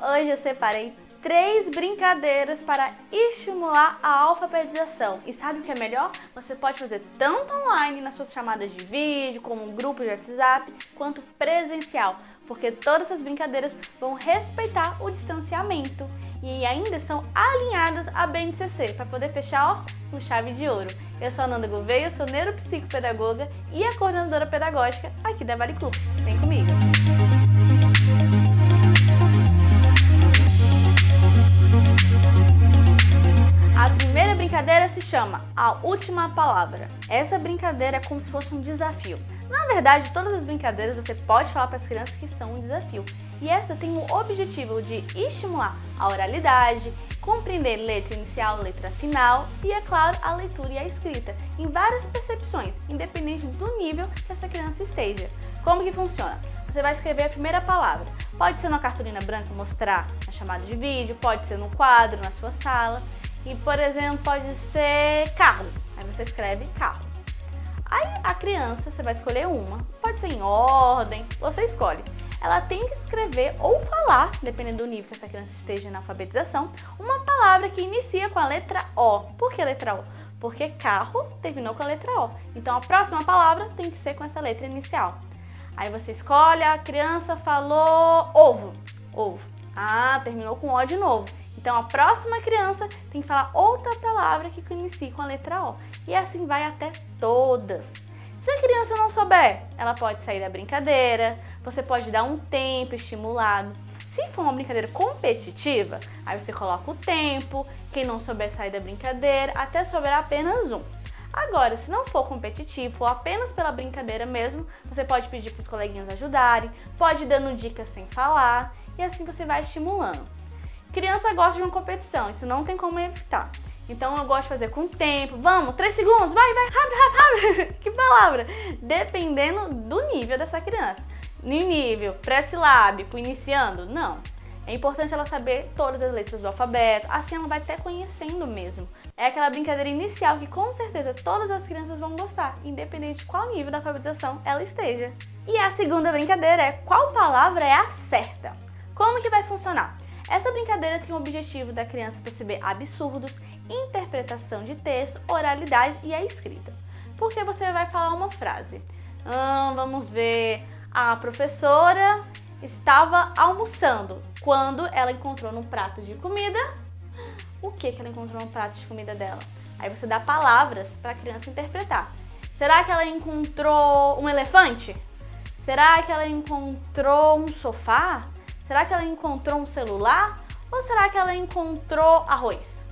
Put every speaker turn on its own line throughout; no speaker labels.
Hoje eu separei três brincadeiras para estimular a alfabetização. E sabe o que é melhor? Você pode fazer tanto online nas suas chamadas de vídeo, como um grupo de WhatsApp, quanto presencial, porque todas essas brincadeiras vão respeitar o distanciamento e ainda são alinhadas à BNCC para poder fechar ó, com chave de ouro. Eu sou a Nanda Gouveia, sou neuropsicopedagoga e a coordenadora pedagógica aqui da Vale Club. Vem comigo! Chama A Última Palavra. Essa brincadeira é como se fosse um desafio. Na verdade, todas as brincadeiras você pode falar para as crianças que são um desafio. E essa tem o objetivo de estimular a oralidade, compreender letra inicial, letra final e, é claro, a leitura e a escrita, em várias percepções, independente do nível que essa criança esteja. Como que funciona? Você vai escrever a primeira palavra. Pode ser numa cartolina branca, mostrar na chamada de vídeo, pode ser no quadro, na sua sala. E, por exemplo, pode ser carro. Aí você escreve carro. Aí a criança, você vai escolher uma, pode ser em ordem, você escolhe. Ela tem que escrever ou falar, dependendo do nível que essa criança esteja na alfabetização, uma palavra que inicia com a letra O. Por que letra O? Porque carro terminou com a letra O. Então a próxima palavra tem que ser com essa letra inicial. Aí você escolhe, a criança falou ovo. Ovo. Ah, terminou com O de novo. Então a próxima criança tem que falar outra palavra que inicie com a letra O. E assim vai até todas. Se a criança não souber, ela pode sair da brincadeira, você pode dar um tempo estimulado. Se for uma brincadeira competitiva, aí você coloca o tempo, quem não souber sair da brincadeira, até sobrar apenas um. Agora, se não for competitivo ou apenas pela brincadeira mesmo, você pode pedir para os coleguinhas ajudarem, pode ir dando dicas sem falar e assim você vai estimulando. Criança gosta de uma competição, isso não tem como evitar. Então eu gosto de fazer com tempo, vamos, 3 segundos, vai, vai, rápido, rápido, rápido. que palavra? Dependendo do nível dessa criança. No nível pré-silábico, iniciando, não. É importante ela saber todas as letras do alfabeto, assim ela vai até conhecendo mesmo. É aquela brincadeira inicial que com certeza todas as crianças vão gostar, independente de qual nível da alfabetização ela esteja. E a segunda brincadeira é qual palavra é a certa. Como que vai funcionar? Essa brincadeira tem o objetivo da criança perceber absurdos, interpretação de texto, oralidade e a escrita. Porque você vai falar uma frase. Hum, vamos ver. A professora estava almoçando quando ela encontrou no prato de comida. O que, que ela encontrou no prato de comida dela? Aí você dá palavras para a criança interpretar. Será que ela encontrou um elefante? Será que ela encontrou um sofá? Será que ela encontrou um celular? Ou será que ela encontrou arroz?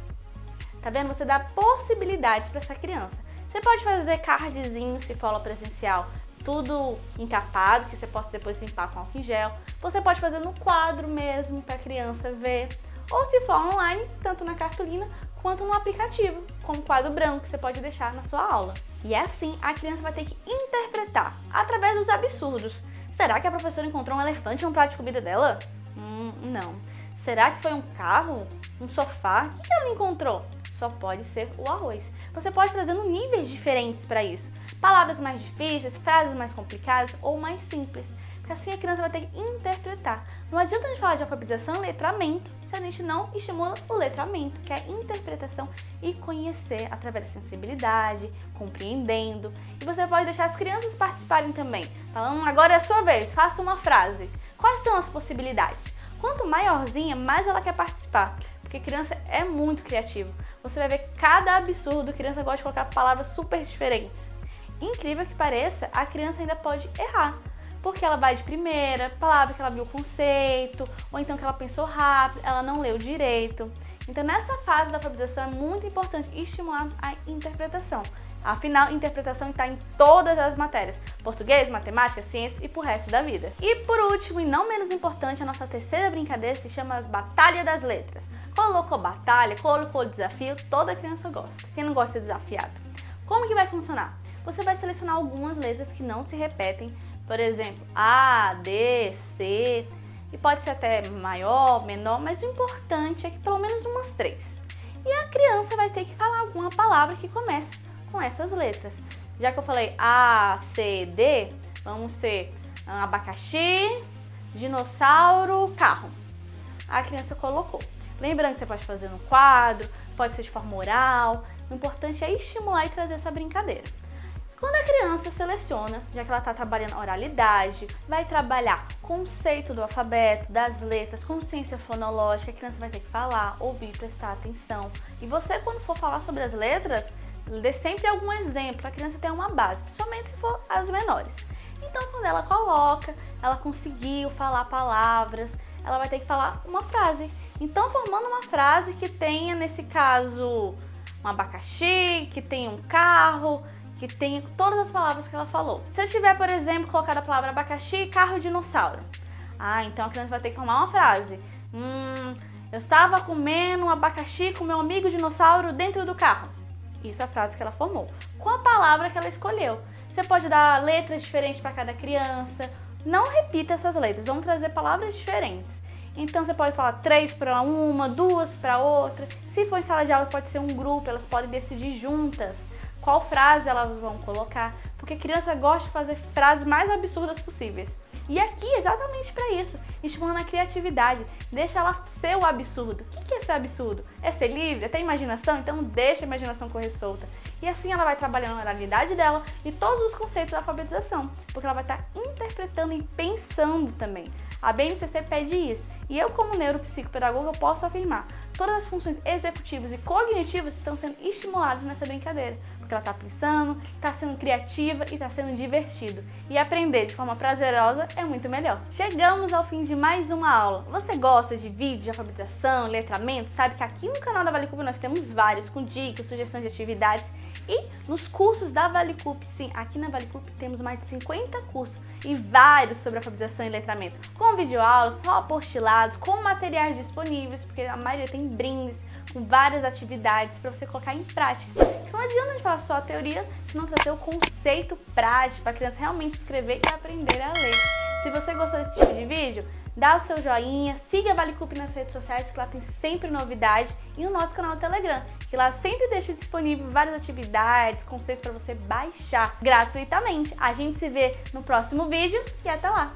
Tá vendo? Você dá possibilidades para essa criança. Você pode fazer cardzinhos se for aula presencial tudo encapado, que você possa depois limpar com álcool em gel. Você pode fazer no quadro mesmo, para a criança ver. Ou se for online, tanto na cartolina quanto no aplicativo, como quadro branco que você pode deixar na sua aula. E é assim a criança vai ter que interpretar, através dos absurdos. Será que a professora encontrou um elefante no prato de comida dela? Hum, não. Será que foi um carro? Um sofá? O que ela encontrou? Só pode ser o arroz. Você pode trazendo níveis diferentes para isso palavras mais difíceis, frases mais complicadas ou mais simples, porque assim a criança vai ter que interpretar. Não adianta a gente falar de alfabetização e letramento se a gente não estimula o letramento, que é a interpretação e conhecer através da sensibilidade, compreendendo. E você pode deixar as crianças participarem também, falando agora é a sua vez, faça uma frase. Quais são as possibilidades? Quanto maiorzinha, mais ela quer participar, porque criança é muito criativo. Você vai ver cada absurdo, criança gosta de colocar palavras super diferentes incrível que pareça, a criança ainda pode errar. Porque ela vai de primeira, palavra que ela viu o conceito, ou então que ela pensou rápido, ela não leu direito. Então, nessa fase da alfabetização é muito importante estimular a interpretação. Afinal, interpretação está em todas as matérias: português, matemática, ciência e pro resto da vida. E por último, e não menos importante, a nossa terceira brincadeira se chama as Batalha das Letras. Colocou batalha, colocou desafio, toda criança gosta. Quem não gosta de ser desafiado? Como que vai funcionar? você vai selecionar algumas letras que não se repetem, por exemplo, A, D, C, e pode ser até maior, menor, mas o importante é que pelo menos umas três. E a criança vai ter que falar alguma palavra que comece com essas letras. Já que eu falei A, C, D, vamos ser abacaxi, dinossauro, carro. a criança colocou. Lembrando que você pode fazer no quadro, pode ser de forma oral, o importante é estimular e trazer essa brincadeira. Quando a criança seleciona, já que ela está trabalhando oralidade, vai trabalhar conceito do alfabeto, das letras, consciência fonológica, a criança vai ter que falar, ouvir, prestar atenção. E você, quando for falar sobre as letras, dê sempre algum exemplo, a criança ter uma base, somente se for as menores. Então, quando ela coloca, ela conseguiu falar palavras, ela vai ter que falar uma frase. Então, formando uma frase que tenha, nesse caso, um abacaxi, que tenha um carro, que tenha todas as palavras que ela falou. Se eu tiver, por exemplo, colocado a palavra abacaxi, carro dinossauro. Ah, então a criança vai ter que formar uma frase. Hum, eu estava comendo um abacaxi com meu amigo dinossauro dentro do carro. Isso é a frase que ela formou. Com a palavra que ela escolheu. Você pode dar letras diferentes para cada criança. Não repita essas letras, vamos trazer palavras diferentes. Então você pode falar três para uma, duas para outra. Se for em sala de aula, pode ser um grupo, elas podem decidir juntas qual frase elas vão colocar, porque criança gosta de fazer frases mais absurdas possíveis. E aqui exatamente para isso, estimulando a criatividade, deixa ela ser o absurdo. O que é ser absurdo? É ser livre? É ter imaginação? Então deixa a imaginação correr solta. E assim ela vai trabalhando a oralidade dela e todos os conceitos da alfabetização, porque ela vai estar interpretando e pensando também. A BNCC pede isso. E eu, como neuropsicopedagoga, posso afirmar, todas as funções executivas e cognitivas estão sendo estimuladas nessa brincadeira porque ela está pensando, está sendo criativa e está sendo divertido. E aprender de forma prazerosa é muito melhor. Chegamos ao fim de mais uma aula. Você gosta de vídeos de alfabetização, letramento? Sabe que aqui no canal da Valecup nós temos vários com dicas, sugestões de atividades e nos cursos da Valecup, sim, aqui na Valecup temos mais de 50 cursos e vários sobre alfabetização e letramento, com videoaulas, só apostilados, com materiais disponíveis, porque a maioria tem brindes, com várias atividades para você colocar em prática. Não adianta gente falar só a teoria, se não trazer o conceito prático para a criança realmente escrever e aprender a ler. Se você gostou desse tipo de vídeo, dá o seu joinha, siga a ValeCup nas redes sociais, que lá tem sempre novidade, e no nosso canal Telegram, que lá eu sempre deixo disponível várias atividades, conceitos para você baixar gratuitamente. A gente se vê no próximo vídeo e até lá!